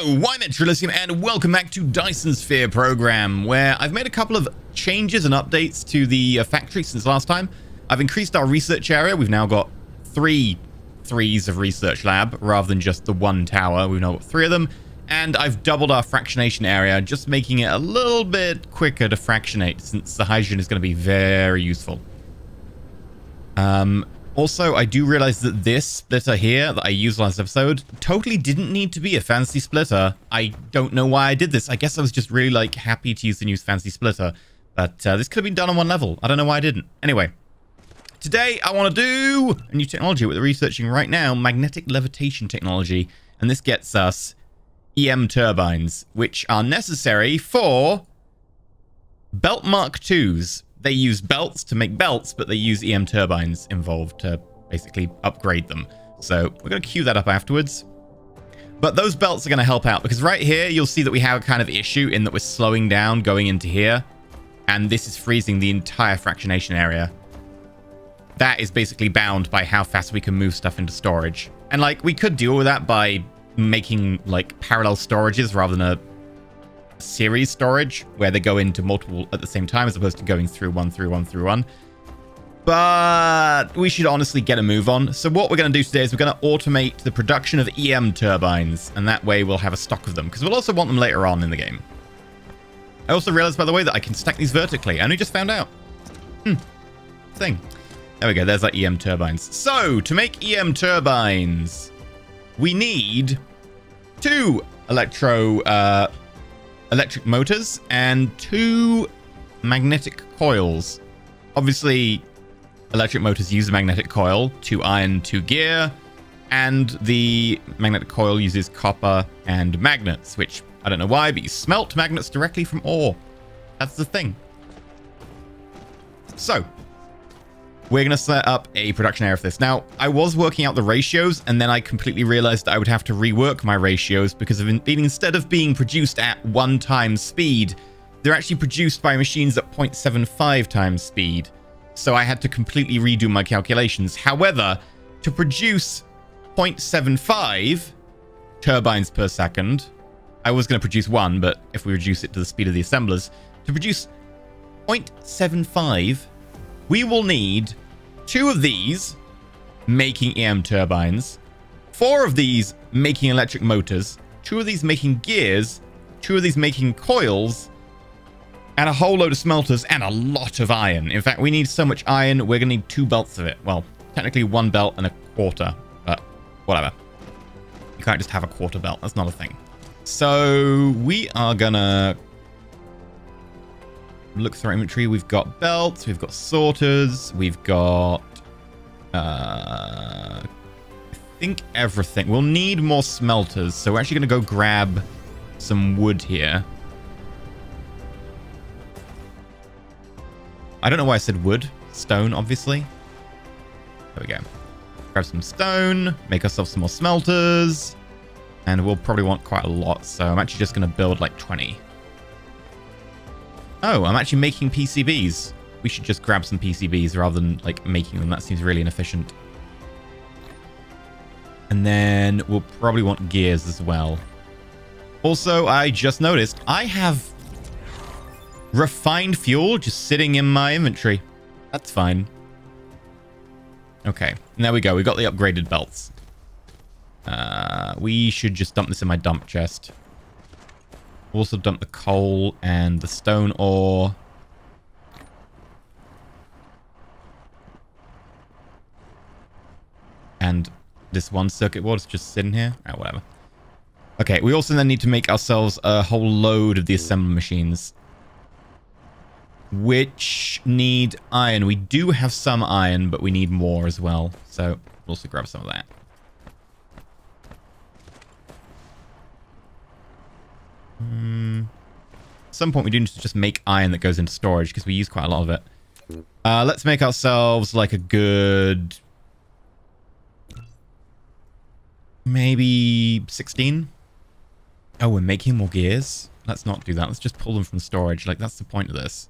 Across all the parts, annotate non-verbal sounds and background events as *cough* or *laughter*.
Hello, I'm EnterElysium, and welcome back to Dyson Sphere program, where I've made a couple of changes and updates to the uh, factory since last time. I've increased our research area. We've now got three threes of research lab, rather than just the one tower. We've now got three of them. And I've doubled our fractionation area, just making it a little bit quicker to fractionate, since the hydrogen is going to be very useful. Um, also, I do realize that this splitter here that I used last episode totally didn't need to be a fancy splitter. I don't know why I did this. I guess I was just really like happy to use the new fancy splitter. But uh, this could have been done on one level. I don't know why I didn't. Anyway, today I want to do a new technology we're researching right now, magnetic levitation technology. And this gets us EM turbines, which are necessary for Belt Mark IIs they use belts to make belts, but they use EM turbines involved to basically upgrade them. So we're going to queue that up afterwards. But those belts are going to help out because right here, you'll see that we have a kind of issue in that we're slowing down going into here. And this is freezing the entire fractionation area. That is basically bound by how fast we can move stuff into storage. And like, we could deal with that by making like parallel storages rather than a series storage where they go into multiple at the same time as opposed to going through one through one through one. But we should honestly get a move on. So what we're going to do today is we're going to automate the production of EM turbines. And that way we'll have a stock of them. Because we'll also want them later on in the game. I also realized, by the way, that I can stack these vertically. I only just found out. Hmm. Thing. There we go. There's our EM turbines. So, to make EM turbines, we need two electro uh, electric motors and two magnetic coils. Obviously, electric motors use a magnetic coil, two iron, two gear, and the magnetic coil uses copper and magnets, which I don't know why, but you smelt magnets directly from ore. That's the thing. So, we're going to set up a production area for this. Now, I was working out the ratios, and then I completely realized that I would have to rework my ratios because of being, instead of being produced at one times speed, they're actually produced by machines at 0.75 times speed. So I had to completely redo my calculations. However, to produce 0.75 turbines per second, I was going to produce one, but if we reduce it to the speed of the assemblers, to produce 0.75 we will need two of these making EM turbines, four of these making electric motors, two of these making gears, two of these making coils, and a whole load of smelters and a lot of iron. In fact, we need so much iron, we're going to need two belts of it. Well, technically one belt and a quarter, but whatever. You can't just have a quarter belt. That's not a thing. So we are going to look through our inventory. We've got belts, we've got sorters, we've got... Uh, I think everything. We'll need more smelters, so we're actually going to go grab some wood here. I don't know why I said wood. Stone, obviously. There we go. Grab some stone, make ourselves some more smelters, and we'll probably want quite a lot, so I'm actually just going to build like 20. Oh, I'm actually making PCBs. We should just grab some PCBs rather than like making them. That seems really inefficient. And then we'll probably want gears as well. Also, I just noticed I have refined fuel just sitting in my inventory. That's fine. Okay, and there we go. We got the upgraded belts. Uh, we should just dump this in my dump chest. Also dump the coal and the stone ore. And this one circuit board is just sitting here. Ah, whatever. Okay, we also then need to make ourselves a whole load of the assembly machines. Which need iron. We do have some iron, but we need more as well. So we'll also grab some of that. Hmm. At some point, we do need to just make iron that goes into storage because we use quite a lot of it. Uh, let's make ourselves like a good... Maybe 16? Oh, we're making more gears? Let's not do that. Let's just pull them from storage. Like, that's the point of this.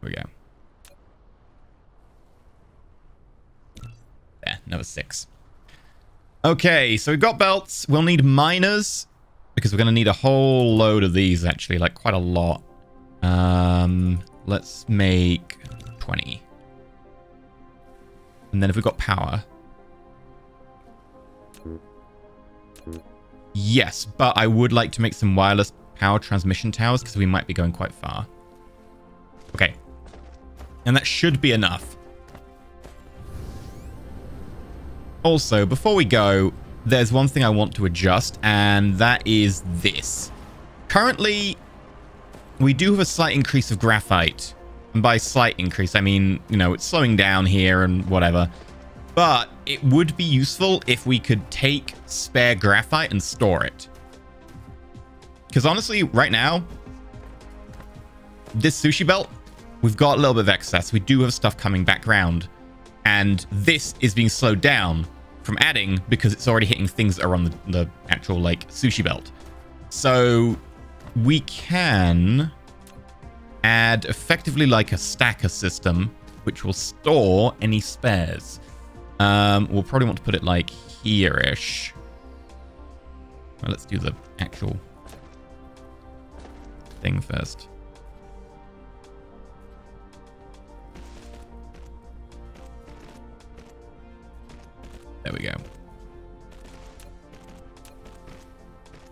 There we go. Was six. Okay, so we've got belts. We'll need miners because we're going to need a whole load of these, actually, like quite a lot. Um, let's make 20. And then if we've got power... Yes, but I would like to make some wireless power transmission towers because we might be going quite far. Okay. And that should be enough. Also, before we go, there's one thing I want to adjust, and that is this. Currently, we do have a slight increase of graphite. And by slight increase, I mean, you know, it's slowing down here and whatever. But it would be useful if we could take spare graphite and store it. Because honestly, right now, this sushi belt, we've got a little bit of excess. We do have stuff coming back around. And this is being slowed down from adding because it's already hitting things that are on the, the actual, like, sushi belt. So we can add effectively like a stacker system, which will store any spares. Um, we'll probably want to put it like here-ish. Well, let's do the actual thing first. There we go.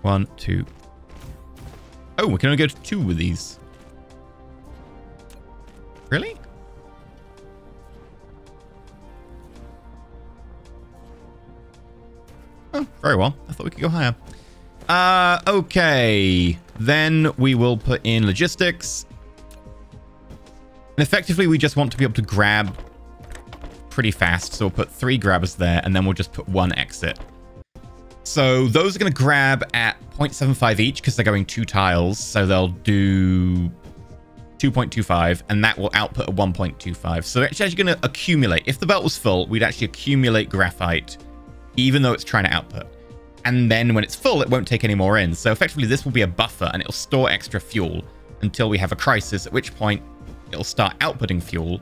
One, two. Oh, we can only go to two with these. Really? Oh, very well. I thought we could go higher. Uh, okay. Then we will put in logistics. And effectively, we just want to be able to grab pretty fast. So we'll put three grabbers there, and then we'll just put one exit. So those are going to grab at 0.75 each because they're going two tiles. So they'll do 2.25, and that will output a 1.25. So it's actually going to accumulate. If the belt was full, we'd actually accumulate graphite, even though it's trying to output. And then when it's full, it won't take any more in. So effectively, this will be a buffer, and it'll store extra fuel until we have a crisis, at which point it'll start outputting fuel.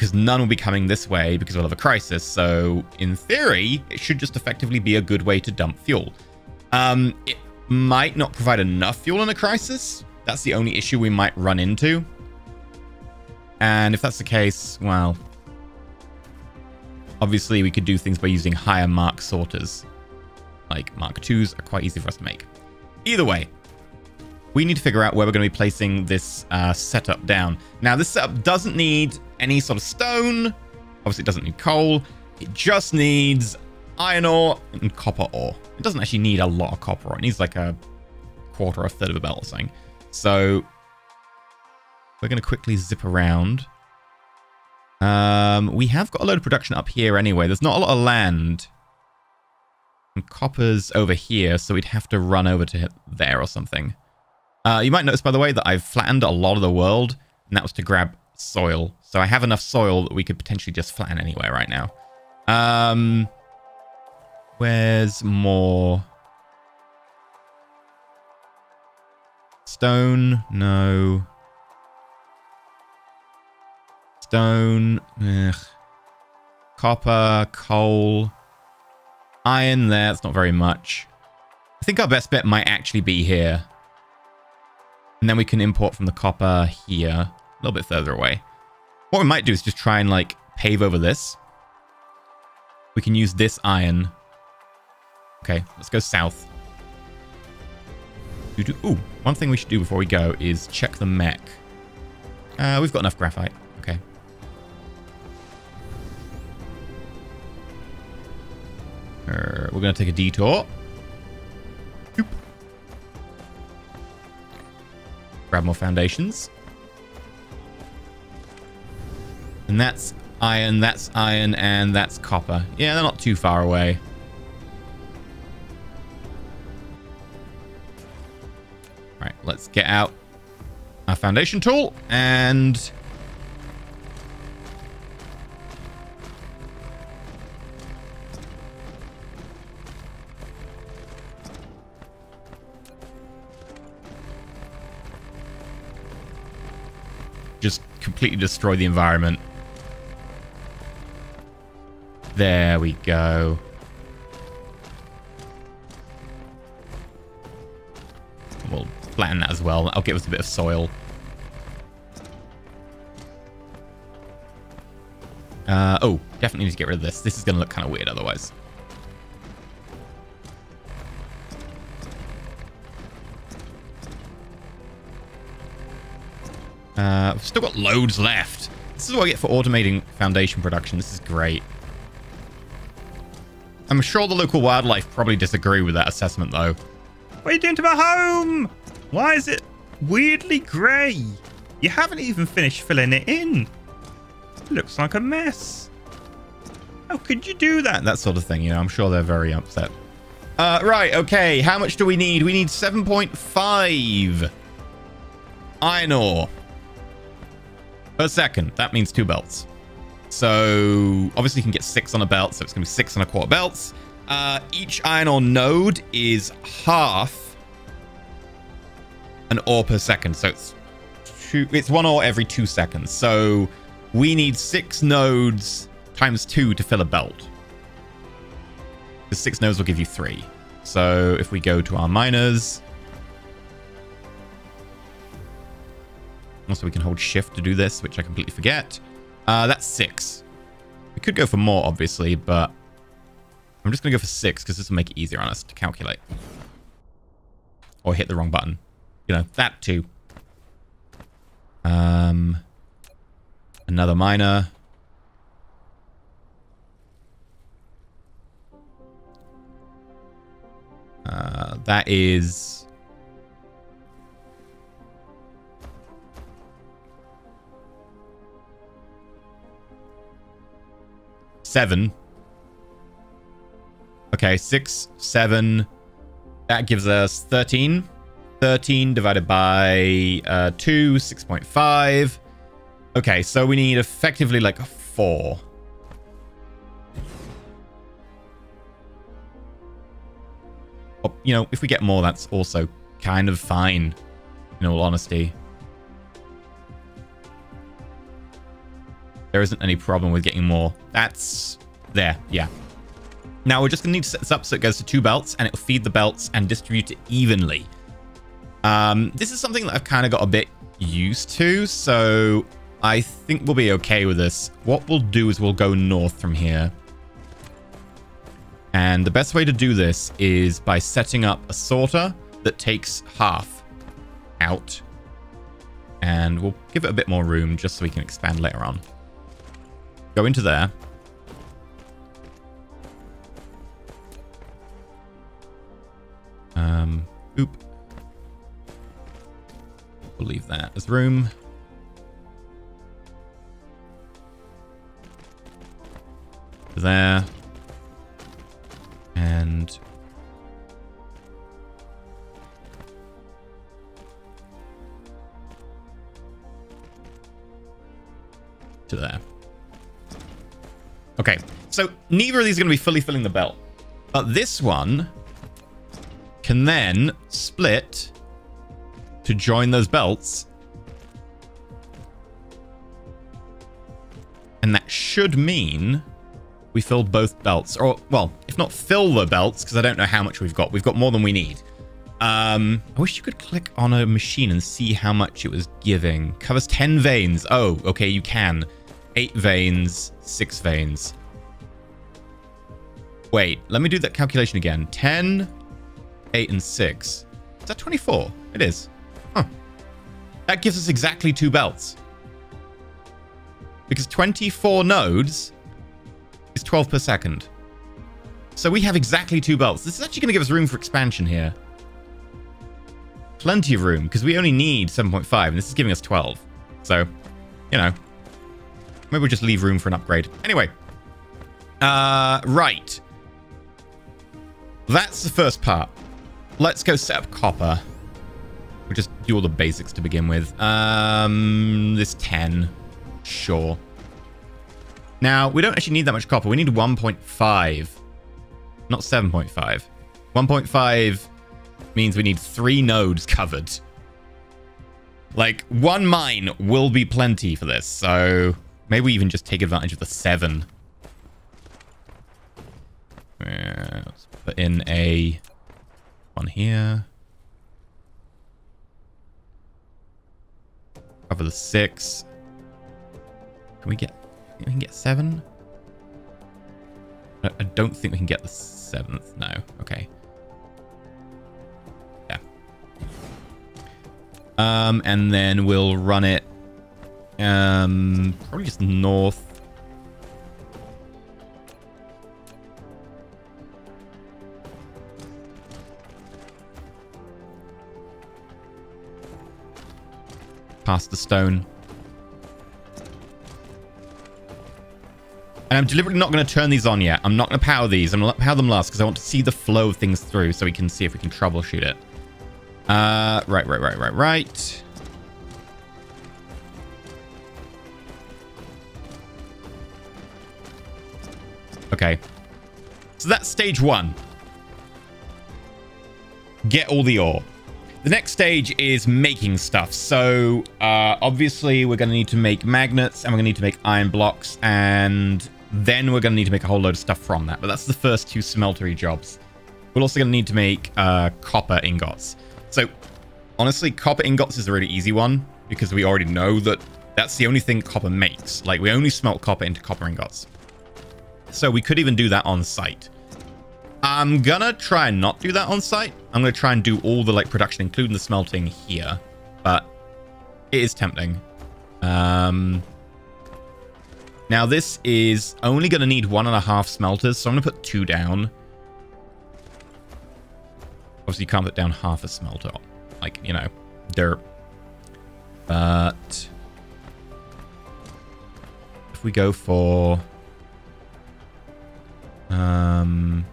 Because none will be coming this way because we'll have a crisis. So in theory, it should just effectively be a good way to dump fuel. Um, it might not provide enough fuel in a crisis. That's the only issue we might run into. And if that's the case, well, obviously we could do things by using higher mark sorters. Like Mark 2s are quite easy for us to make. Either way, we need to figure out where we're going to be placing this uh, setup down. Now, this setup doesn't need any sort of stone. Obviously, it doesn't need coal. It just needs iron ore and copper ore. It doesn't actually need a lot of copper ore. It needs like a quarter or a third of a belt or something. So we're going to quickly zip around. Um, we have got a load of production up here anyway. There's not a lot of land. And copper's over here, so we'd have to run over to there or something. Uh, you might notice, by the way, that I've flattened a lot of the world, and that was to grab soil. So I have enough soil that we could potentially just flatten anywhere right now. Um, Where's more? Stone? No. Stone. Ugh. Copper, coal. Iron there. That's not very much. I think our best bet might actually be here. And then we can import from the copper here. A little bit further away. What we might do is just try and like pave over this. We can use this iron Okay, let's go south. Ooh, one thing we should do before we go is check the mech. Uh, we've got enough graphite. Okay. Uh, we're going to take a detour. Grab more foundations. And that's iron, that's iron, and that's copper. Yeah, they're not too far away. Right, let's get out our foundation tool and... completely destroy the environment. There we go. We'll flatten that as well. That'll give us a bit of soil. Uh, oh, definitely need to get rid of this. This is going to look kind of weird otherwise. I've still got loads left. This is what I get for automating foundation production. This is great. I'm sure the local wildlife probably disagree with that assessment, though. What are you doing to my home? Why is it weirdly grey? You haven't even finished filling it in. It looks like a mess. How could you do that? That sort of thing, you know. I'm sure they're very upset. Uh, right, okay. How much do we need? We need 7.5 iron ore per second. That means two belts. So obviously you can get six on a belt, so it's going to be six and a quarter belts. Uh, each iron ore node is half an ore per second. So it's two, it's one ore every two seconds. So we need six nodes times two to fill a belt. The six nodes will give you three. So if we go to our miners, Also, we can hold shift to do this, which I completely forget. Uh, that's six. We could go for more, obviously, but I'm just going to go for six because this will make it easier on us to calculate. Or hit the wrong button. You know, that too. Um, another miner. Uh, that is seven. Okay, six, seven. That gives us 13. 13 divided by uh, 2, 6.5. Okay, so we need effectively like a 4. Oh, you know, if we get more, that's also kind of fine, in all honesty. There isn't any problem with getting more. That's there. Yeah. Now we're just going to need to set this up so it goes to two belts and it'll feed the belts and distribute it evenly. Um, this is something that I've kind of got a bit used to, so I think we'll be okay with this. What we'll do is we'll go north from here. And the best way to do this is by setting up a sorter that takes half out. And we'll give it a bit more room just so we can expand later on. Go into there. Um, oop. We'll leave that as room. There. So neither of these are going to be fully filling the belt. But this one can then split to join those belts. And that should mean we fill both belts. Or, well, if not fill the belts, because I don't know how much we've got. We've got more than we need. Um, I wish you could click on a machine and see how much it was giving. Covers 10 veins. Oh, okay, you can eight veins, six veins. Wait, let me do that calculation again. 10, 8, and 6. Is that 24? It is. Huh. That gives us exactly two belts. Because 24 nodes is 12 per second. So we have exactly two belts. This is actually going to give us room for expansion here. Plenty of room, because we only need 7.5, and this is giving us 12. So, you know, Maybe we'll just leave room for an upgrade. Anyway. Uh, right. That's the first part. Let's go set up copper. We'll just do all the basics to begin with. Um, this 10. Sure. Now, we don't actually need that much copper. We need 1.5. Not 7.5. 1.5 means we need three nodes covered. Like, one mine will be plenty for this, so... Maybe we even just take advantage of the seven. Yeah, let's put in a one here. Cover the six. Can we get? We can get seven. I don't think we can get the seventh. No. Okay. Yeah. Um, and then we'll run it. Um, probably just north. Past the stone. And I'm deliberately not going to turn these on yet. I'm not going to power these. I'm going to power them last because I want to see the flow of things through so we can see if we can troubleshoot it. Uh, right, right, right, right, right. Okay. So that's stage one. Get all the ore. The next stage is making stuff. So, uh, obviously, we're going to need to make magnets, and we're going to need to make iron blocks, and then we're going to need to make a whole load of stuff from that. But that's the first two smeltery jobs. We're also going to need to make uh, copper ingots. So, honestly, copper ingots is a really easy one, because we already know that that's the only thing copper makes. Like, we only smelt copper into copper ingots. So, we could even do that on site. I'm gonna try and not do that on site. I'm gonna try and do all the like production, including the smelting here. But it is tempting. Um, now this is only gonna need one and a half smelters, so I'm gonna put two down. Obviously, you can't put down half a smelter, like you know, dirt. But if we go for um.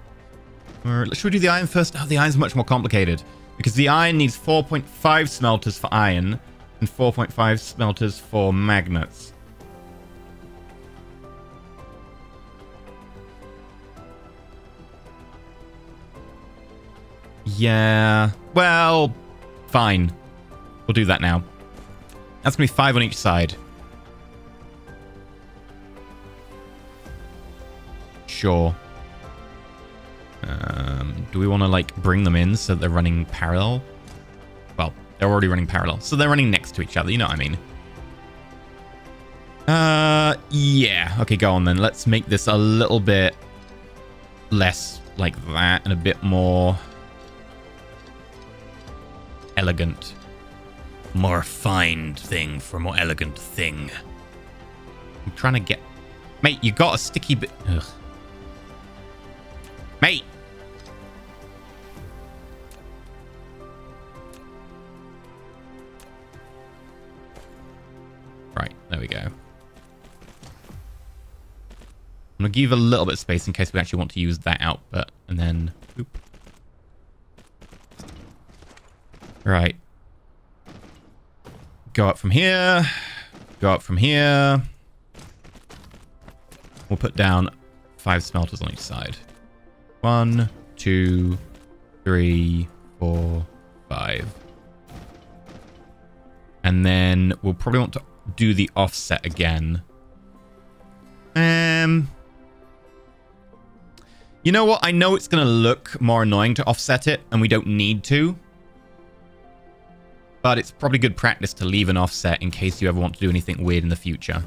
Should we do the iron first? Oh, the iron's much more complicated. Because the iron needs 4.5 smelters for iron and 4.5 smelters for magnets. Yeah. Well, fine. We'll do that now. That's going to be five on each side. Sure. Um, do we want to like bring them in so they're running parallel? Well, they're already running parallel, so they're running next to each other. You know what I mean? Uh, yeah. Okay, go on then. Let's make this a little bit less like that and a bit more elegant. More refined thing for a more elegant thing. I'm trying to get... Mate, you got a sticky bit... Mate! Right, there we go. I'm going to give a little bit of space in case we actually want to use that output. And then... Oop. Right. Go up from here. Go up from here. We'll put down five smelters on each side. One, two, three, four, five. And then we'll probably want to do the offset again. Um, you know what? I know it's going to look more annoying to offset it, and we don't need to. But it's probably good practice to leave an offset in case you ever want to do anything weird in the future.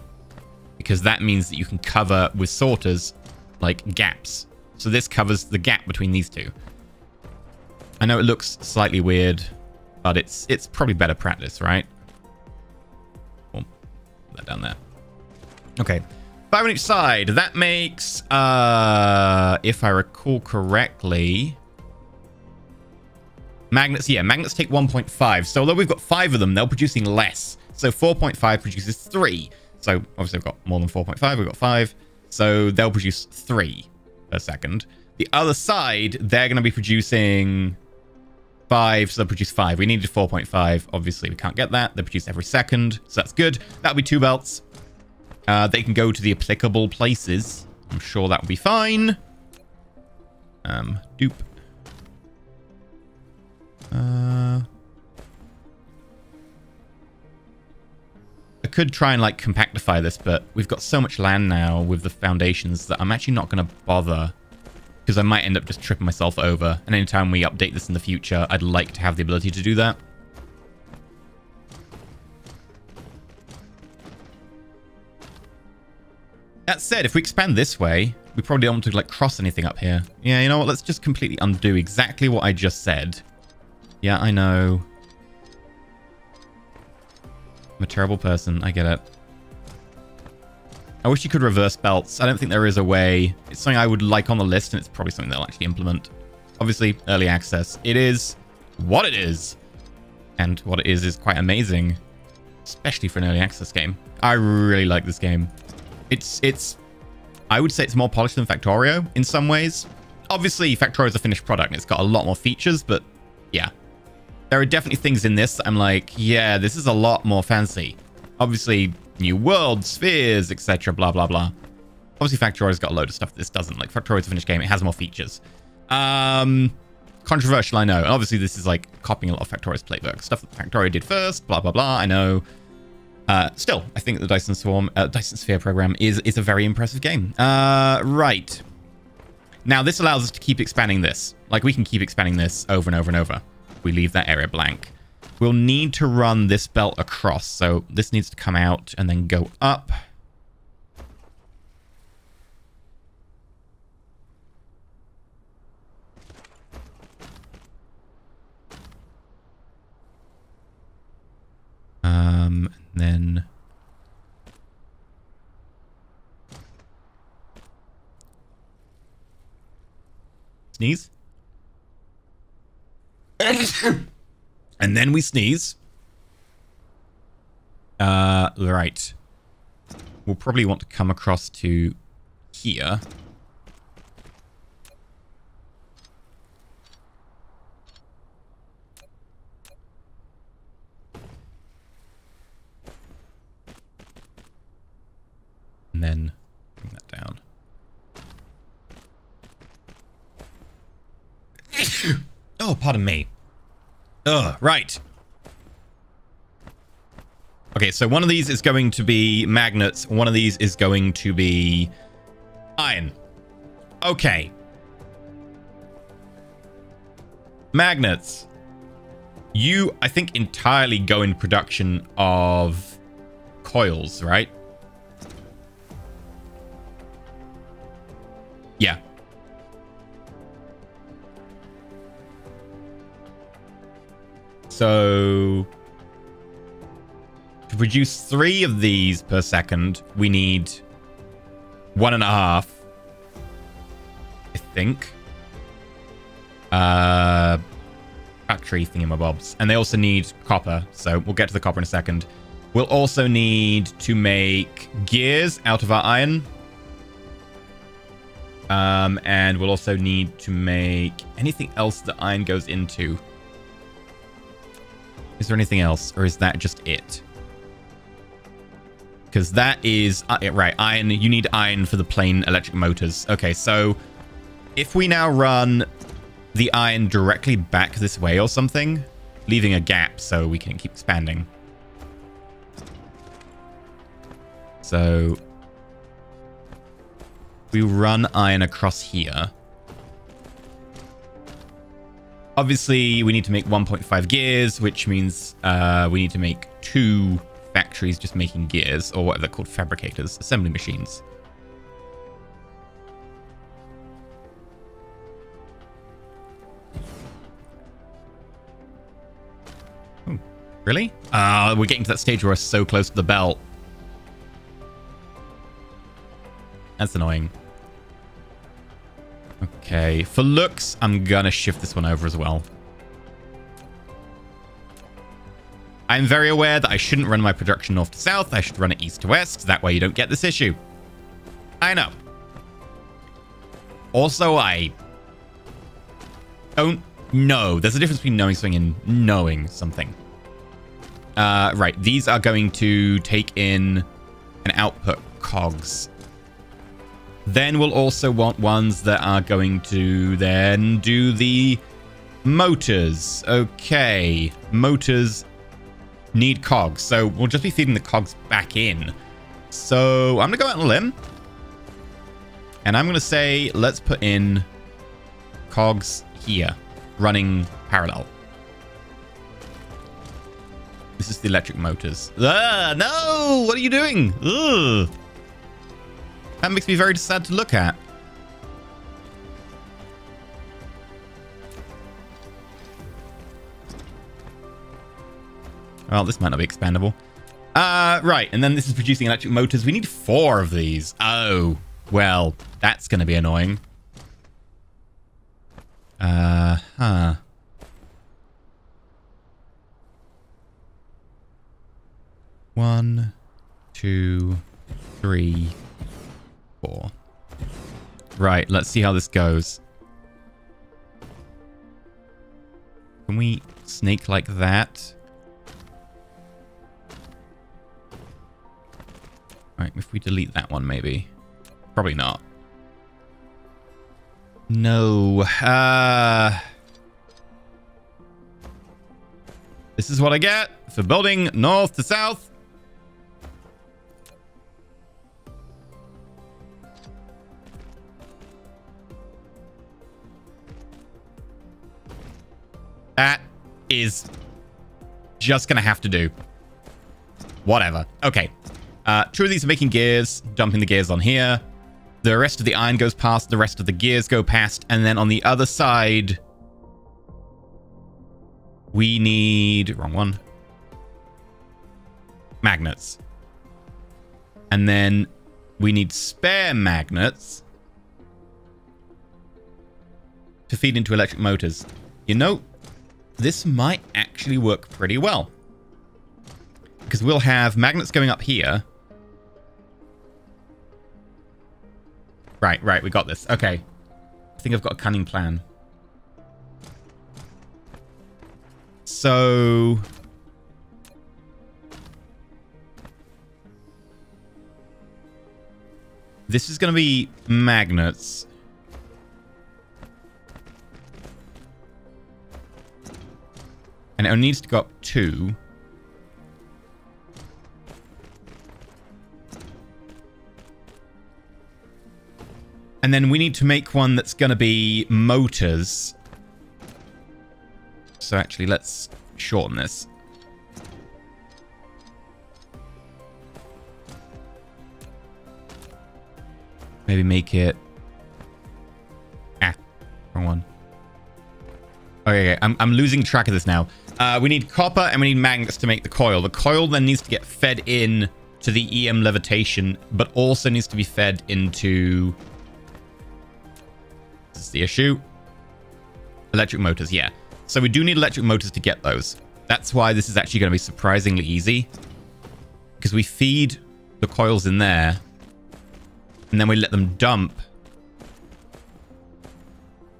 Because that means that you can cover with sorters, like, gaps. So this covers the gap between these two. I know it looks slightly weird, but it's it's probably better practice, right? That down there. Okay. Five on each side. That makes, uh, if I recall correctly... Magnets, yeah, magnets take 1.5. So although we've got five of them, they're producing less. So 4.5 produces three. So obviously we've got more than 4.5, we've got five. So they'll produce three per second. The other side, they're going to be producing five, so they'll produce five. We needed 4.5. Obviously, we can't get that. They produce every second, so that's good. That'll be two belts. Uh, they can go to the applicable places. I'm sure that will be fine. Um, dupe. Uh, I could try and like compactify this, but we've got so much land now with the foundations that I'm actually not going to bother. Because I might end up just tripping myself over. And anytime we update this in the future, I'd like to have the ability to do that. That said, if we expand this way, we probably don't want to like cross anything up here. Yeah, you know what? Let's just completely undo exactly what I just said. Yeah, I know. I'm a terrible person. I get it. I wish you could reverse belts. I don't think there is a way. It's something I would like on the list, and it's probably something they'll actually implement. Obviously, early access. It is what it is. And what it is is quite amazing. Especially for an early access game. I really like this game. It's, it's, I would say it's more polished than Factorio in some ways. Obviously, Factorio is a finished product and it's got a lot more features, but yeah. There are definitely things in this I'm like, yeah, this is a lot more fancy. Obviously, new worlds, spheres, etc. Blah, blah, blah. Obviously, Factorio's got a load of stuff this doesn't. Like, Factorio's a finished game. It has more features. Um, controversial, I know. And obviously, this is like copying a lot of Factorio's playbook. Stuff that Factorio did first, blah, blah, blah. I know. Uh, still, I think the Dyson Swarm, uh, Dyson Sphere program is, is a very impressive game. Uh, right. Now, this allows us to keep expanding this. Like, we can keep expanding this over and over and over. We leave that area blank. We'll need to run this belt across. So this needs to come out and then go up. Um, then... Sneeze? *laughs* and then we sneeze. Uh, right. We'll probably want to come across to here. And then bring that down. *coughs* oh, pardon me. Ugh, right. Okay, so one of these is going to be magnets. One of these is going to be iron. Okay. Magnets. You, I think, entirely go in production of coils, right? Yeah. So to produce three of these per second, we need one and a half. I think. Uh, factory thingamabobs. And they also need copper, so we'll get to the copper in a second. We'll also need to make gears out of our iron. Um, and we'll also need to make anything else that iron goes into. Is there anything else, or is that just it? Because that is... Uh, right, iron. You need iron for the plain electric motors. Okay, so if we now run the iron directly back this way or something, leaving a gap so we can keep expanding. So we run iron across here. Obviously, we need to make 1.5 gears, which means uh, we need to make two factories just making gears, or what are they're called, fabricators, assembly machines. Oh, really? Uh, we're getting to that stage where we're so close to the belt. That's annoying. Okay, for looks, I'm gonna shift this one over as well. I'm very aware that I shouldn't run my production north to south. I should run it east to west. That way you don't get this issue. I know. Also, I don't know. There's a difference between knowing something and knowing something. Uh, right, these are going to take in an output cogs. Then we'll also want ones that are going to then do the motors. Okay. Motors need cogs. So we'll just be feeding the cogs back in. So I'm going to go out on a limb. And I'm going to say, let's put in cogs here, running parallel. This is the electric motors. Ah, no! What are you doing? Ugh. That makes me very sad to look at. Well, this might not be expandable. Uh, right, and then this is producing electric motors. We need four of these. Oh, well, that's going to be annoying. Uh, huh. One, two, three, four. Right, let's see how this goes. Can we snake like that? Right, if we delete that one, maybe. Probably not. No. Uh, this is what I get for building north to south. Is just going to have to do. Whatever. Okay. Uh, two of these are making gears, dumping the gears on here. The rest of the iron goes past, the rest of the gears go past, and then on the other side, we need... Wrong one. Magnets. And then we need spare magnets to feed into electric motors. You know, this might actually work pretty well. Because we'll have magnets going up here Right, right, we got this. Okay. I think I've got a cunning plan. So... This is going to be magnets. And it needs to go up two. And then we need to make one that's going to be motors. So actually, let's shorten this. Maybe make it... Ah, wrong one. Okay, okay. I'm, I'm losing track of this now. Uh, we need copper and we need magnets to make the coil. The coil then needs to get fed in to the EM levitation, but also needs to be fed into This is the issue. Electric motors, yeah. So we do need electric motors to get those. That's why this is actually going to be surprisingly easy. Because we feed the coils in there. And then we let them dump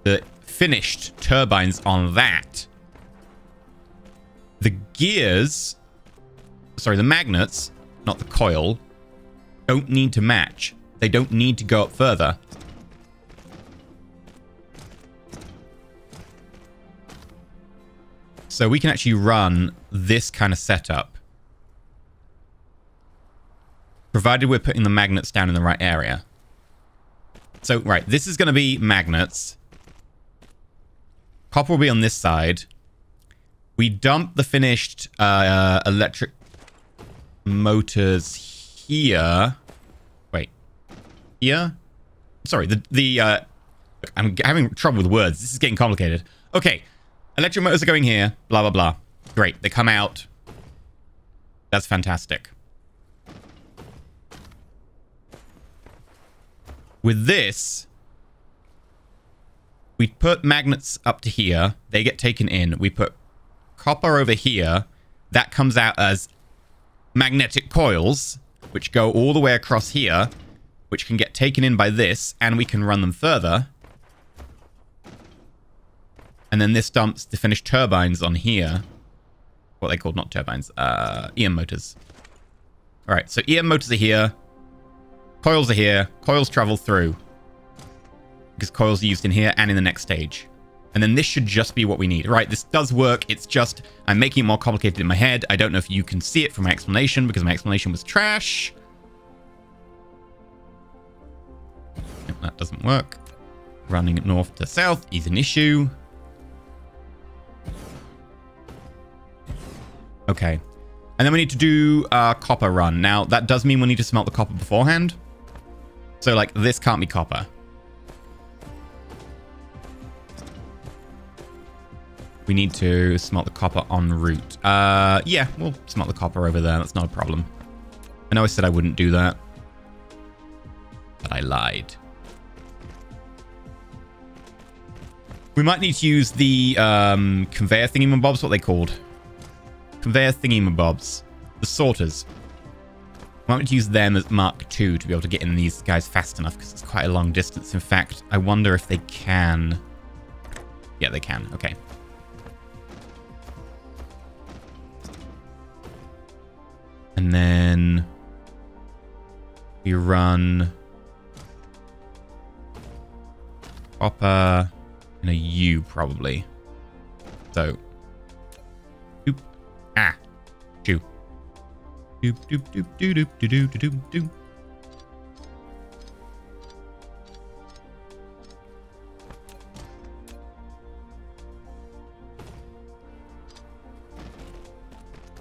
the finished turbines on that. The gears, sorry, the magnets, not the coil, don't need to match. They don't need to go up further. So we can actually run this kind of setup. Provided we're putting the magnets down in the right area. So, right, this is going to be magnets. Copper will be on this side. We dump the finished uh, electric motors here. Wait. Here? Sorry, the... the uh, I'm having trouble with words. This is getting complicated. Okay, Electric motors are going here. Blah, blah, blah. Great. They come out. That's fantastic. With this, we put magnets up to here. They get taken in. We put copper over here. That comes out as magnetic coils, which go all the way across here, which can get taken in by this, and we can run them further. And then this dumps the finished turbines on here. What they called, not turbines, uh, EM motors. All right, so EM motors are here. Coils are here. Coils travel through. Because coils are used in here and in the next stage. And then this should just be what we need. Right, this does work. It's just, I'm making it more complicated in my head. I don't know if you can see it from my explanation because my explanation was trash. that doesn't work. running north to south is an issue. Okay. And then we need to do a copper run. Now, that does mean we need to smelt the copper beforehand. So, like, this can't be copper. We need to smelt the copper en route. Uh, yeah, we'll smelt the copper over there. That's not a problem. I know I said I wouldn't do that. But I lied. We might need to use the um, conveyor thingy-mabobs, what they called. Conveyor thingy-mabobs. The sorters. We might use them as Mark II to be able to get in these guys fast enough because it's quite a long distance. In fact, I wonder if they can. Yeah, they can. Okay. And then we run copper and a U probably. So, doop, ah, chew. Doop, doop, doop, doop, doop, doop, doop, doop.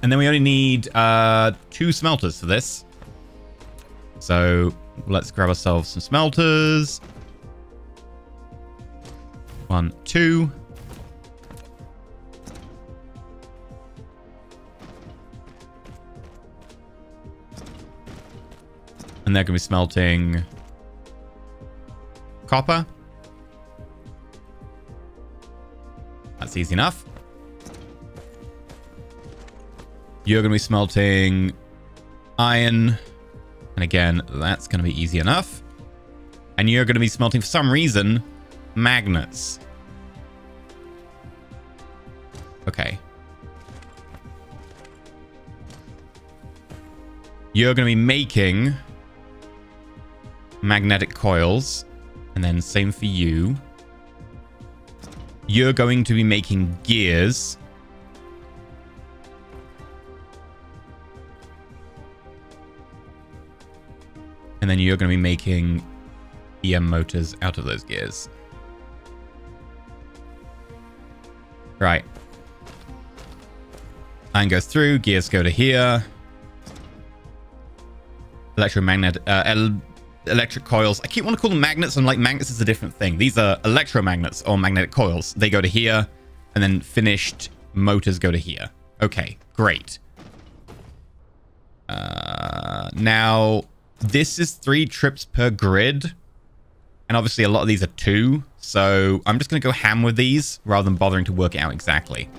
And then we only need uh, two smelters for this. So let's grab ourselves some smelters. One, two. And they're going to be smelting copper. That's easy enough. You're going to be smelting iron. And again, that's going to be easy enough. And you're going to be smelting, for some reason, magnets. Okay. You're going to be making magnetic coils. And then same for you. You're going to be making gears. And then you're going to be making EM motors out of those gears. Right. Iron goes through, gears go to here. Electromagnet, uh, el electric coils. I keep wanting to call them magnets, and like magnets is a different thing. These are electromagnets or magnetic coils. They go to here, and then finished motors go to here. Okay, great. Uh, now, this is three trips per grid. And obviously a lot of these are two. So I'm just going to go ham with these rather than bothering to work it out exactly.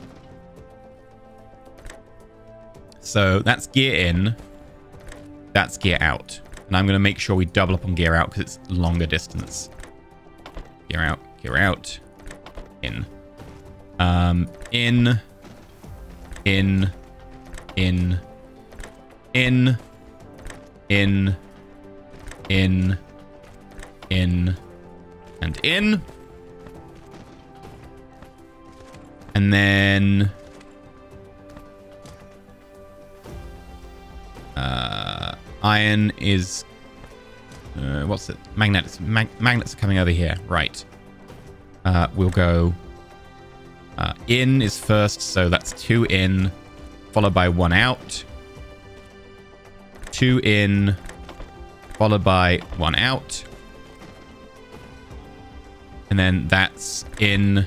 So that's gear in. That's gear out. And I'm going to make sure we double up on gear out because it's longer distance. Gear out, gear out, in. Um, in, in, in, in, in, in, in, and in. And then... Uh, iron is... Uh, what's it? Magnets. Mag magnets are coming over here. Right. Uh, we'll go... Uh, in is first, so that's two in, followed by one out. Two in, followed by one out. And then that's in,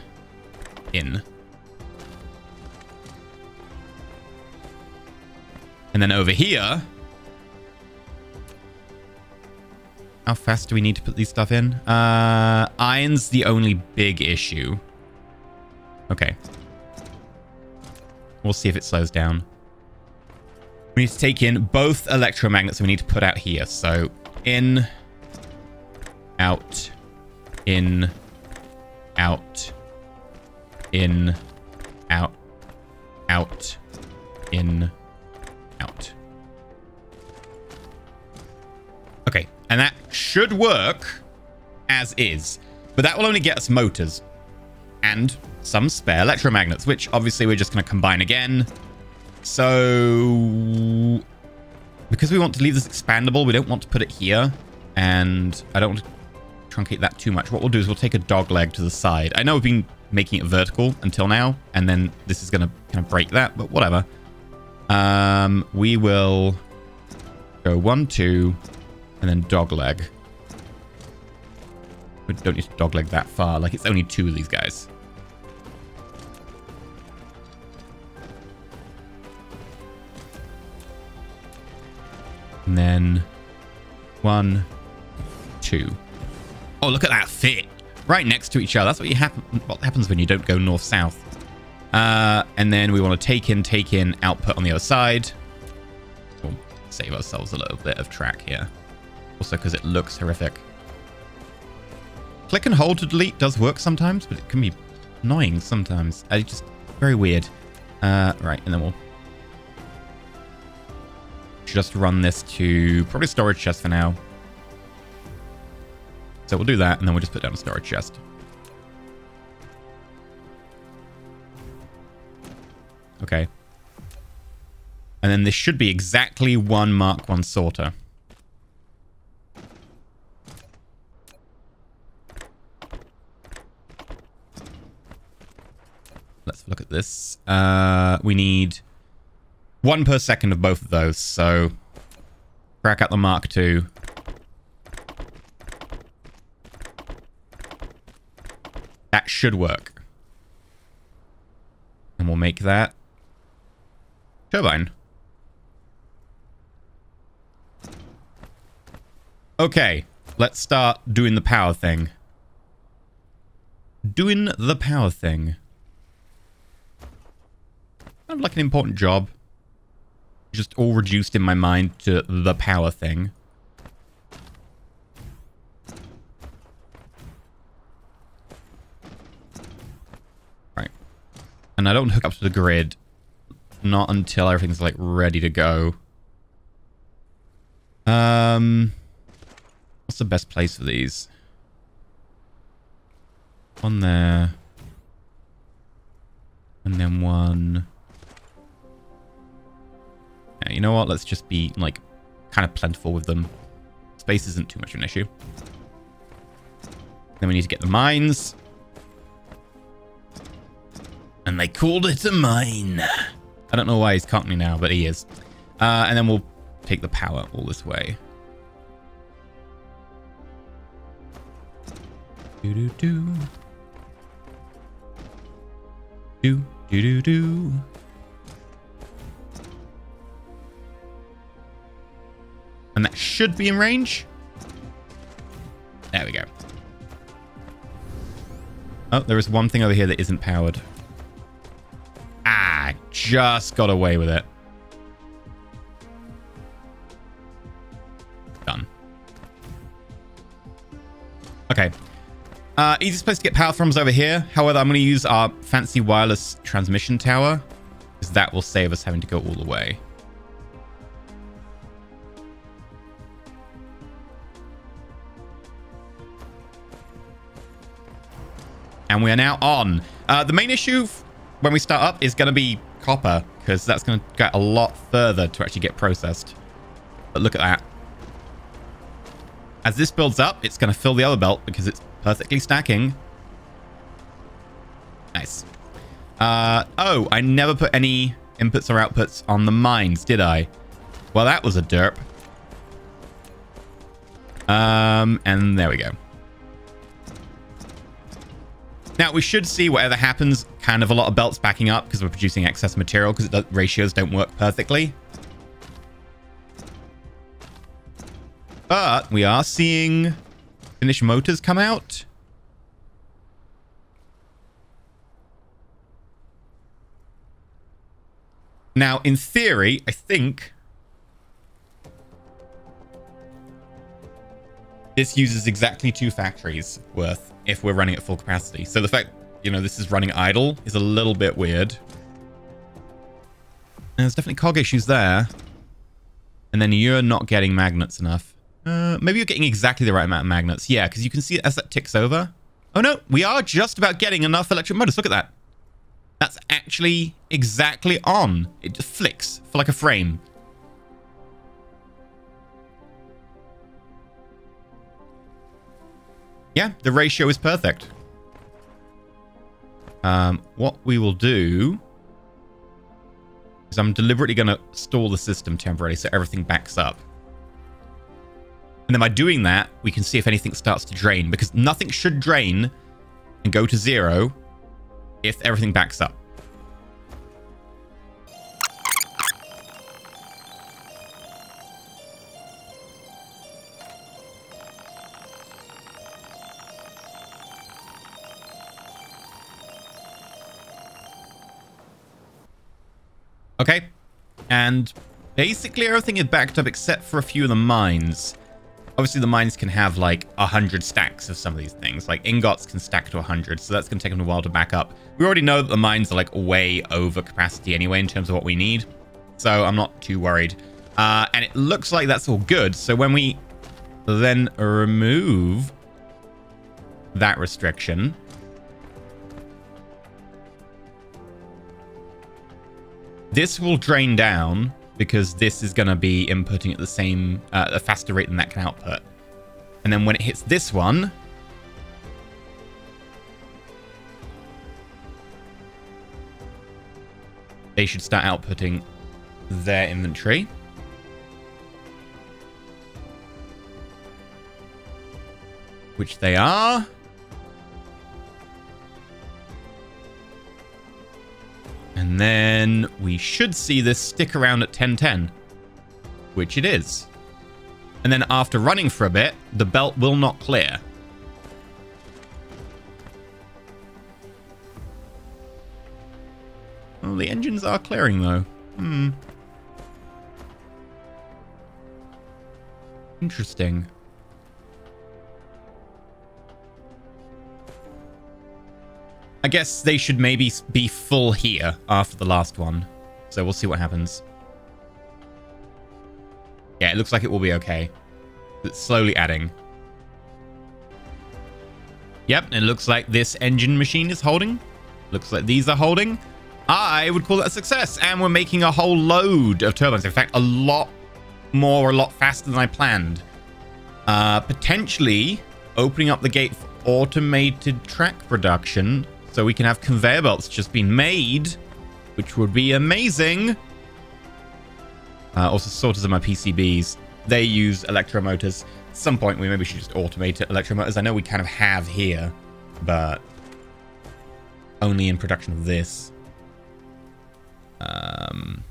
in. And then over here, how fast do we need to put these stuff in? Uh, iron's the only big issue. Okay. We'll see if it slows down. We need to take in both electromagnets we need to put out here. So in, out, in, out, in, out, out, in, out. Okay, and that should work as is, but that will only get us motors and some spare electromagnets, which obviously we're just going to combine again. So, because we want to leave this expandable, we don't want to put it here, and I don't want to truncate that too much. What we'll do is we'll take a dog leg to the side. I know we've been making it vertical until now, and then this is going to kind of break that, but whatever. Um, we will go one, two, and then dog leg. We don't need to dog leg that far. Like, it's only two of these guys. And then one, two. Oh, look at that fit. Right next to each other. That's what, you happen, what happens when you don't go north-south. Uh, and then we want to take in, take in, output on the other side. We'll save ourselves a little bit of track here. Also because it looks horrific. Click and hold to delete does work sometimes, but it can be annoying sometimes. It's just very weird. Uh, right, and then we'll just run this to probably storage chest for now. So we'll do that, and then we'll just put down a storage chest. Okay. And then this should be exactly one Mark 1 sorter. Let's look at this. Uh, we need one per second of both of those, so crack out the Mark II. That should work. And we'll make that turbine. Okay, let's start doing the power thing. Doing the power thing. Of like an important job. Just all reduced in my mind to the power thing. Right. And I don't hook up to the grid. Not until everything's like ready to go. Um, what's the best place for these? One there. And then one. You know what? Let's just be like kind of plentiful with them. Space isn't too much of an issue. Then we need to get the mines. And they called it a mine. I don't know why he's caught me now, but he is. Uh, and then we'll take the power all this way. Do do do. Do do do do. And that should be in range. There we go. Oh, there is one thing over here that isn't powered. Ah, just got away with it. Done. Okay. Uh, easiest place to get power from is over here. However, I'm going to use our fancy wireless transmission tower. Because that will save us having to go all the way. And we are now on. Uh, the main issue when we start up is going to be copper, because that's going to get a lot further to actually get processed. But look at that. As this builds up, it's going to fill the other belt because it's perfectly stacking. Nice. Uh, oh, I never put any inputs or outputs on the mines, did I? Well, that was a derp. Um, and there we go. Now, we should see whatever happens, kind of a lot of belts backing up because we're producing excess material because the ratios don't work perfectly. But we are seeing finished motors come out. Now, in theory, I think this uses exactly two factories worth if we're running at full capacity. So the fact, you know, this is running idle is a little bit weird. And there's definitely cog issues there. And then you're not getting magnets enough. Uh, maybe you're getting exactly the right amount of magnets. Yeah, because you can see as that ticks over. Oh no, we are just about getting enough electric motors. Look at that. That's actually exactly on. It just flicks for like a frame. Yeah, the ratio is perfect. Um, what we will do is I'm deliberately going to stall the system temporarily so everything backs up. And then by doing that, we can see if anything starts to drain because nothing should drain and go to zero if everything backs up. Okay. And basically everything is backed up except for a few of the mines. Obviously, the mines can have like 100 stacks of some of these things. Like ingots can stack to 100, so that's going to take them a while to back up. We already know that the mines are like way over capacity anyway in terms of what we need. So I'm not too worried. Uh, and it looks like that's all good. So when we then remove that restriction, This will drain down because this is going to be inputting at the same, uh, a faster rate than that can output. And then when it hits this one, they should start outputting their inventory. Which they are. And then we should see this stick around at 1010, which it is. And then after running for a bit, the belt will not clear. Well, the engines are clearing though. Hmm. Interesting. I guess they should maybe be full here after the last one. So we'll see what happens. Yeah, it looks like it will be okay. It's slowly adding. Yep, it looks like this engine machine is holding. Looks like these are holding. I would call it a success. And we're making a whole load of turbines. In fact, a lot more, a lot faster than I planned. Uh, potentially opening up the gate for automated track production so we can have conveyor belts just being made, which would be amazing. Uh, also, sorters of my PCBs. They use electromotors. At some point, we maybe should just automate electromotors. I know we kind of have here, but only in production of this. Um,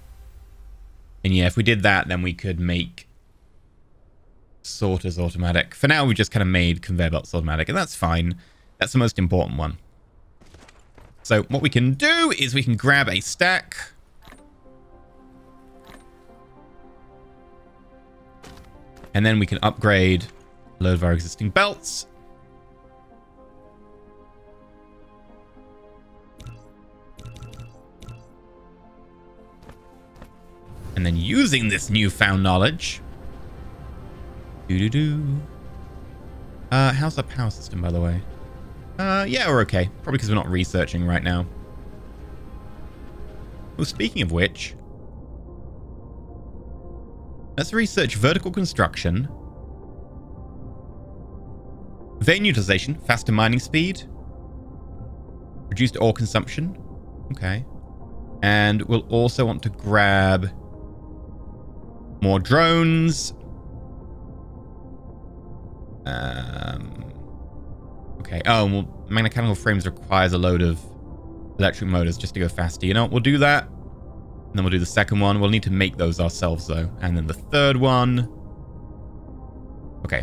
and yeah, if we did that, then we could make sorters automatic. For now, we just kind of made conveyor belts automatic, and that's fine. That's the most important one. So what we can do is we can grab a stack. And then we can upgrade a load of our existing belts. And then using this newfound knowledge. Doo-doo-doo. Uh, how's the power system, by the way? Uh, yeah, we're okay. Probably because we're not researching right now. Well, speaking of which, let's research vertical construction, vein utilization, faster mining speed, reduced ore consumption. Okay. And we'll also want to grab more drones. Um, Okay. Oh, well, mechanical frames requires a load of electric motors just to go faster. You know? We'll do that. And then we'll do the second one. We'll need to make those ourselves, though. And then the third one. Okay.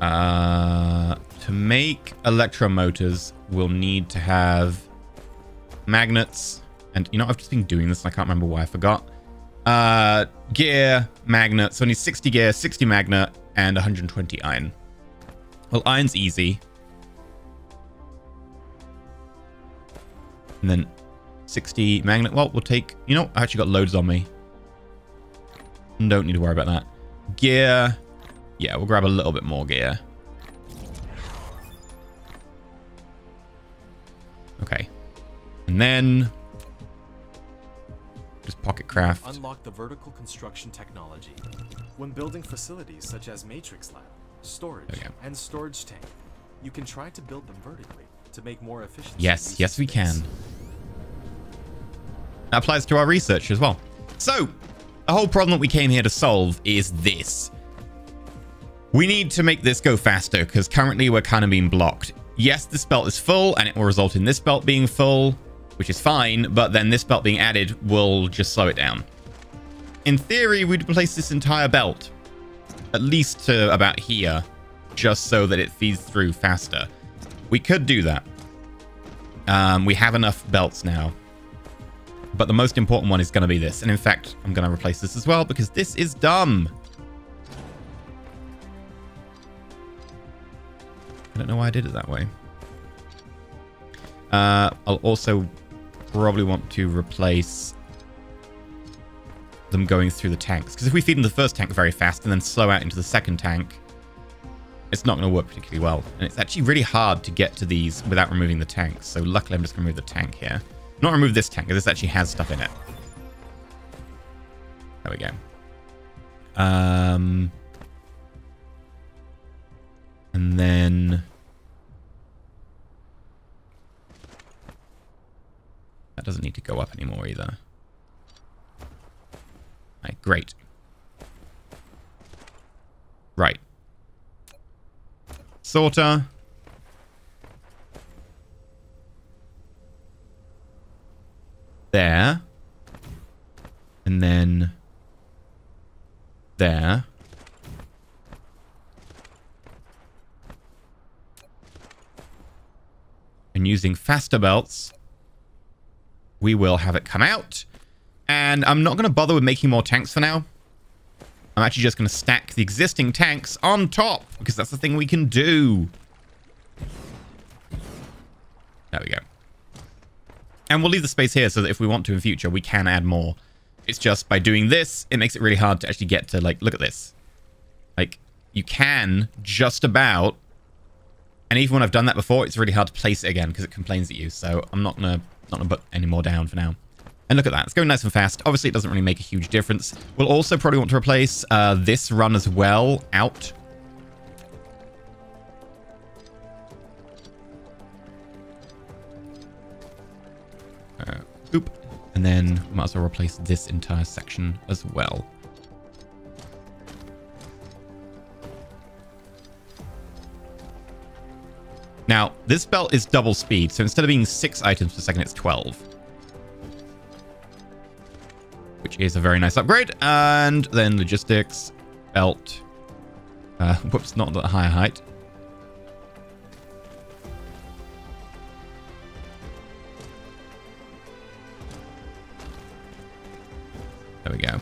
Uh, to make electromotors, we'll need to have magnets. And, you know, I've just been doing this. I can't remember why I forgot. Uh, gear, magnet. So I need 60 gear, 60 magnet, and 120 iron. Well, iron's easy. And then 60 magnet. Well, we'll take... You know, I actually got loads on me. Don't need to worry about that. Gear. Yeah, we'll grab a little bit more gear. Okay. And then... Just pocket craft. Unlock the vertical construction technology. When building facilities such as Matrix Lab, storage, Okay. and storage tank, you can try to build them vertically to make more efficient. Yes, yes, we can. That applies to our research as well. So, the whole problem that we came here to solve is this. We need to make this go faster because currently we're kind of being blocked. Yes, this belt is full and it will result in this belt being full, which is fine, but then this belt being added will just slow it down. In theory, we'd replace this entire belt, at least to about here, just so that it feeds through faster. We could do that. Um, we have enough belts now. But the most important one is going to be this. And in fact, I'm going to replace this as well because this is dumb. I don't know why I did it that way. Uh, I'll also probably want to replace them going through the tanks. Because if we feed them the first tank very fast and then slow out into the second tank, it's not going to work particularly well. And it's actually really hard to get to these without removing the tanks. So luckily I'm just going to remove the tank here. Not remove this tank, because this actually has stuff in it. There we go. Um, and then... That doesn't need to go up anymore either. Right, great. Right. Sorter. There. And then there. And using faster belts, we will have it come out. And I'm not going to bother with making more tanks for now. I'm actually just going to stack the existing tanks on top because that's the thing we can do. There we go. And we'll leave the space here so that if we want to in future, we can add more. It's just by doing this, it makes it really hard to actually get to, like, look at this. Like, you can just about... And even when I've done that before, it's really hard to place it again because it complains at you. So I'm not going to not gonna put any more down for now. And look at that. It's going nice and fast. Obviously, it doesn't really make a huge difference. We'll also probably want to replace uh, this run as well out. Uh, oop. And then we might as well replace this entire section as well. Now, this belt is double speed, so instead of being 6 items per second, it's 12. Which is a very nice upgrade. And then logistics, belt. Uh, *laughs* whoops, not the higher height. There we go.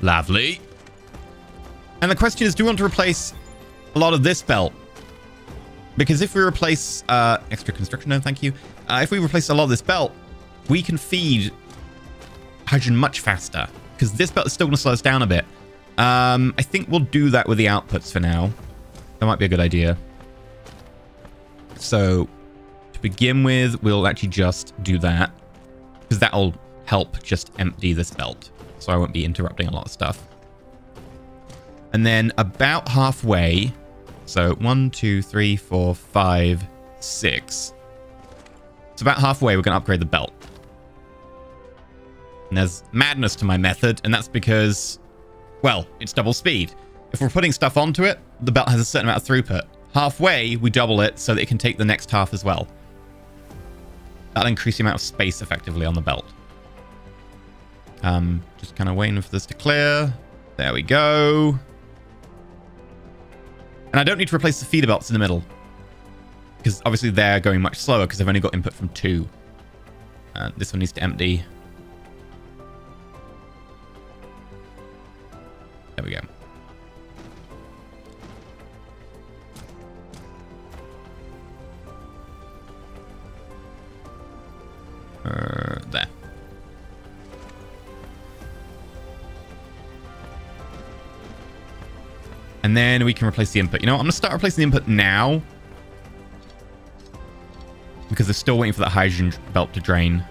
Lovely. And the question is, do we want to replace a lot of this belt? Because if we replace uh, extra construction, no, thank you. Uh, if we replace a lot of this belt, we can feed hydrogen much faster. Because this belt is still going to slow us down a bit. Um, I think we'll do that with the outputs for now. That might be a good idea. So, to begin with, we'll actually just do that. Because that'll help just empty this belt. So I won't be interrupting a lot of stuff. And then about halfway... So one, two, three, four, five, six. So about halfway, we're going to upgrade the belt. And there's madness to my method, and that's because, well, it's double speed. If we're putting stuff onto it, the belt has a certain amount of throughput. Halfway, we double it so that it can take the next half as well. That'll increase the amount of space effectively on the belt. Um, just kind of waiting for this to clear. There we go. And I don't need to replace the feeder belts in the middle. Because obviously they're going much slower because they've only got input from two. Uh, this one needs to empty. There we go. Uh, there. And then we can replace the input. You know? I'm going to start replacing the input now. because they're still waiting for that hydrogen belt to drain.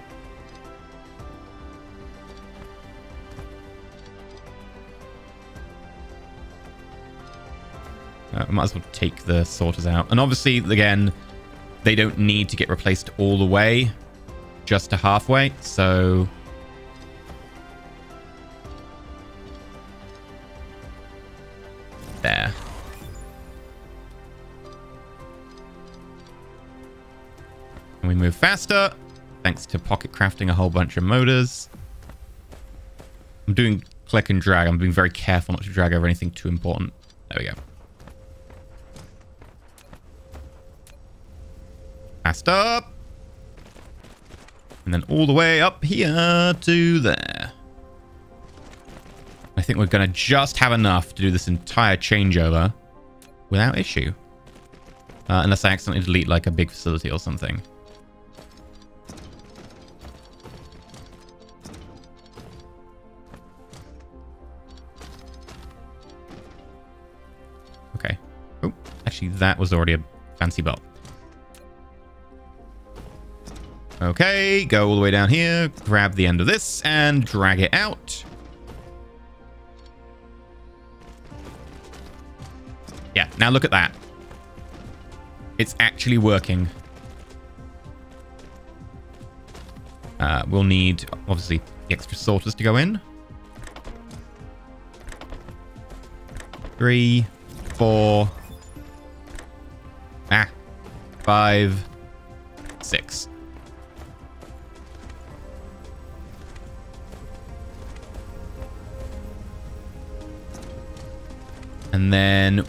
Uh, might as well take the sorters out. And obviously, again, they don't need to get replaced all the way, just to halfway. So there. And we move faster, thanks to pocket crafting a whole bunch of motors. I'm doing click and drag. I'm being very careful not to drag over anything too important. There we go. Fast up. And then all the way up here to there. Think we're going to just have enough to do this entire changeover without issue. Uh, unless I accidentally delete like a big facility or something. Okay. Oh, actually that was already a fancy belt. Okay, go all the way down here, grab the end of this, and drag it out. Now look at that. It's actually working. Uh, we'll need, obviously, the extra sorters to go in. Three, four, ah, five, six. And then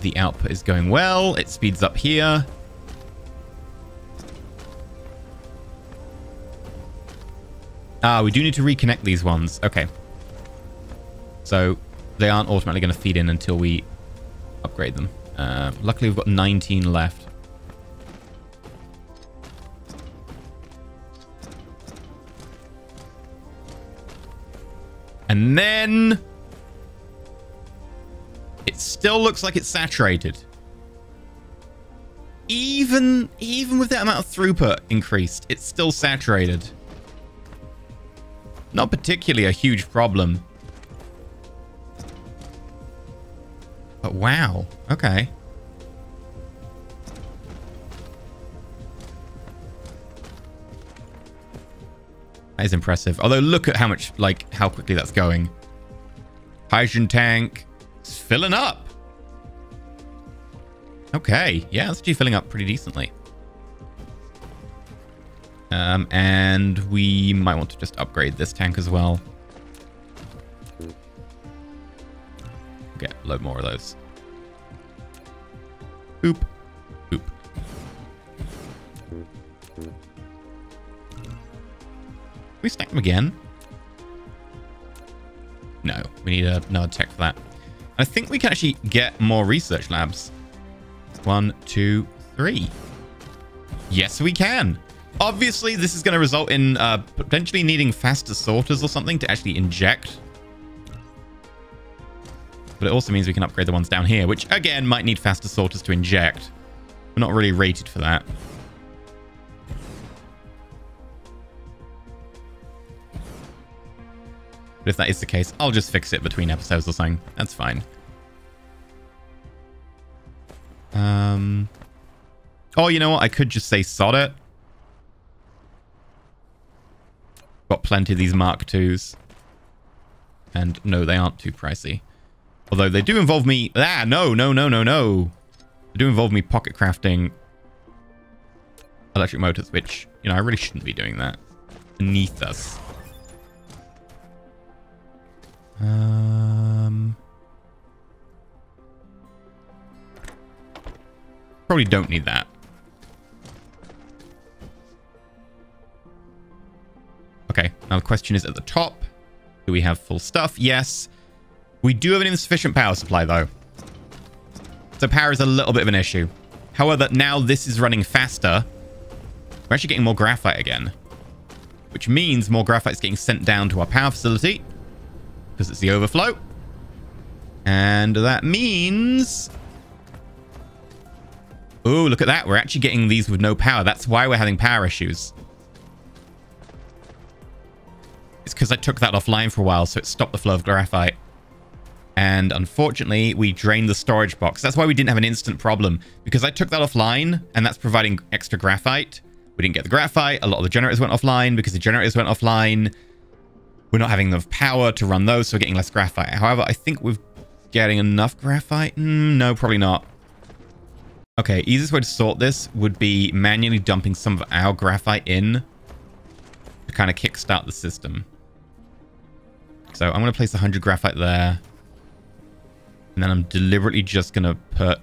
the output is going well. It speeds up here. Ah, we do need to reconnect these ones. Okay. So they aren't automatically going to feed in until we upgrade them. Uh, luckily, we've got 19 left. And then it still looks like it's saturated. Even, even with that amount of throughput increased, it's still saturated. Not particularly a huge problem. But wow. Okay. That is impressive. Although look at how much, like, how quickly that's going. Hydrogen tank. It's filling up. Okay. Yeah, it's actually filling up pretty decently. Um, and we might want to just upgrade this tank as well. Get a load more of those. Oop. Oop. we stack them again? No, we need another tech for that. I think we can actually get more research labs. One, two, three. Yes, we can. Obviously, this is going to result in uh, potentially needing faster sorters or something to actually inject. But it also means we can upgrade the ones down here, which, again, might need faster sorters to inject. We're not really rated for that. But if that is the case, I'll just fix it between episodes or something. That's fine. Um. Oh, you know what? I could just say sod it. Got plenty of these Mark IIs. And no, they aren't too pricey. Although they do involve me... Ah, no, no, no, no, no. They do involve me pocket crafting electric motors, which, you know, I really shouldn't be doing that. Beneath us. Um... Probably don't need that. Okay, now the question is at the top. Do we have full stuff? Yes. We do have an insufficient power supply, though. So power is a little bit of an issue. However, now this is running faster. We're actually getting more graphite again. Which means more graphite is getting sent down to our power facility. Because it's the overflow. And that means... Oh, look at that. We're actually getting these with no power. That's why we're having power issues. It's because I took that offline for a while, so it stopped the flow of graphite. And unfortunately, we drained the storage box. That's why we didn't have an instant problem. Because I took that offline, and that's providing extra graphite. We didn't get the graphite. A lot of the generators went offline. Because the generators went offline, we're not having enough power to run those, so we're getting less graphite. However, I think we're getting enough graphite. Mm, no, probably not. Okay, easiest way to sort this would be manually dumping some of our graphite in to kind of kickstart the system. So I'm going to place 100 graphite there. And then I'm deliberately just going to put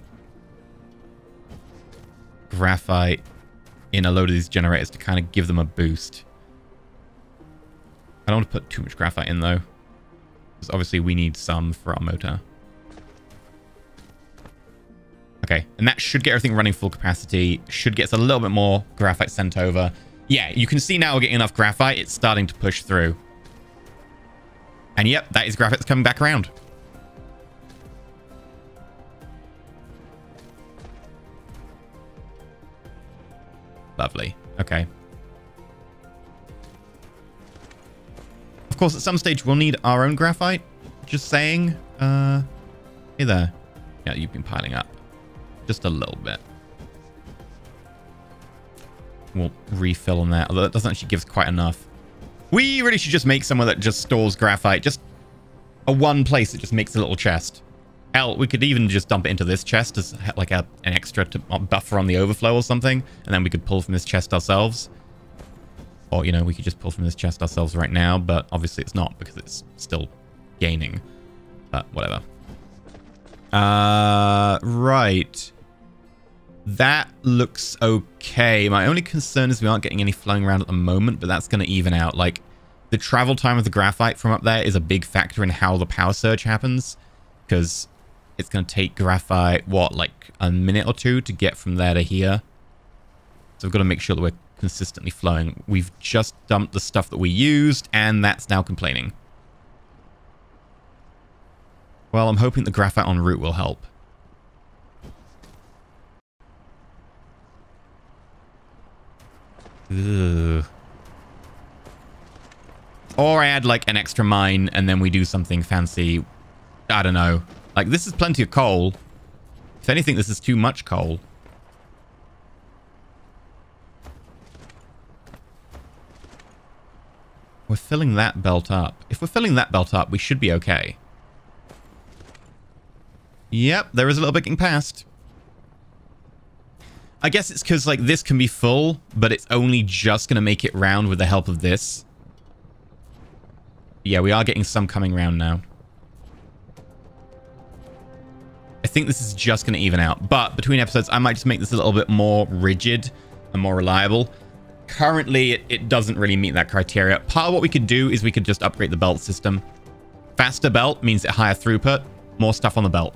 graphite in a load of these generators to kind of give them a boost. I don't want to put too much graphite in though. Because obviously we need some for our motor. Okay, and that should get everything running full capacity. Should get us a little bit more graphite sent over. Yeah, you can see now we're getting enough graphite. It's starting to push through. And yep, that is graphite that's coming back around. Course, at some stage, we'll need our own graphite. Just saying. Uh, hey there. Yeah, you've been piling up. Just a little bit. We'll refill on that, although it doesn't actually give quite enough. We really should just make somewhere that just stores graphite. Just a one place that just makes a little chest. Hell, we could even just dump it into this chest as like a, an extra to uh, buffer on the overflow or something. And then we could pull from this chest ourselves. Or, you know, we could just pull from this chest ourselves right now. But obviously it's not because it's still gaining. But whatever. Uh, right. That looks okay. My only concern is we aren't getting any flowing around at the moment, but that's going to even out. Like, the travel time of the graphite from up there is a big factor in how the power surge happens, because it's going to take graphite, what, like a minute or two to get from there to here. So we've got to make sure that we're consistently flowing. We've just dumped the stuff that we used, and that's now complaining. Well, I'm hoping the graphite en route will help. Ugh. Or I add like an extra mine and then we do something fancy. I don't know. Like this is plenty of coal. If anything, this is too much coal. We're filling that belt up. If we're filling that belt up, we should be okay. Yep, there is a little bit getting past. I guess it's because like this can be full, but it's only just going to make it round with the help of this. Yeah, we are getting some coming round now. I think this is just going to even out. But between episodes, I might just make this a little bit more rigid and more reliable. Currently, it, it doesn't really meet that criteria. Part of what we could do is we could just upgrade the belt system. Faster belt means it higher throughput, more stuff on the belt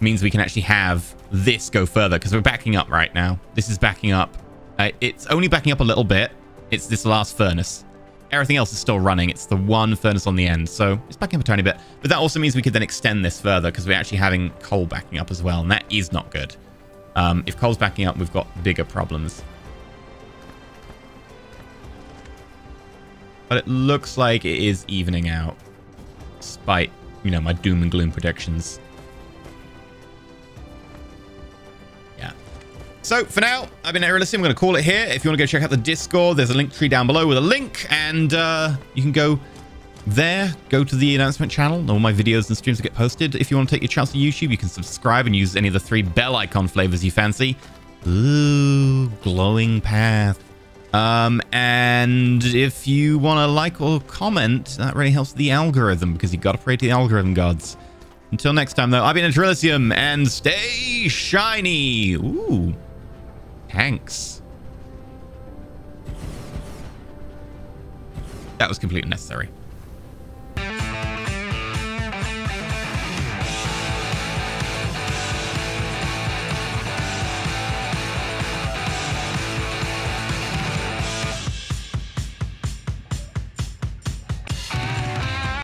means we can actually have this go further because we're backing up right now. This is backing up. Uh, it's only backing up a little bit. It's this last furnace. Everything else is still running. It's the one furnace on the end. So it's backing up a tiny bit. But that also means we could then extend this further because we're actually having coal backing up as well. And that is not good. Um, if coal's backing up, we've got bigger problems. But it looks like it is evening out. Despite, you know, my doom and gloom predictions. Yeah. So for now, I've been EnterElysium. I'm going to call it here. If you want to go check out the Discord, there's a link tree down below with a link, and uh, you can go there, go to the announcement channel. All my videos and streams will get posted. If you want to take your chance on YouTube, you can subscribe and use any of the three bell icon flavors you fancy. Ooh, glowing path. Um, and if you want to like or comment, that really helps the algorithm because you've got to pray to the algorithm gods. Until next time, though, I've been EnterElysium, and stay shiny. Ooh. Thanks. That was completely necessary.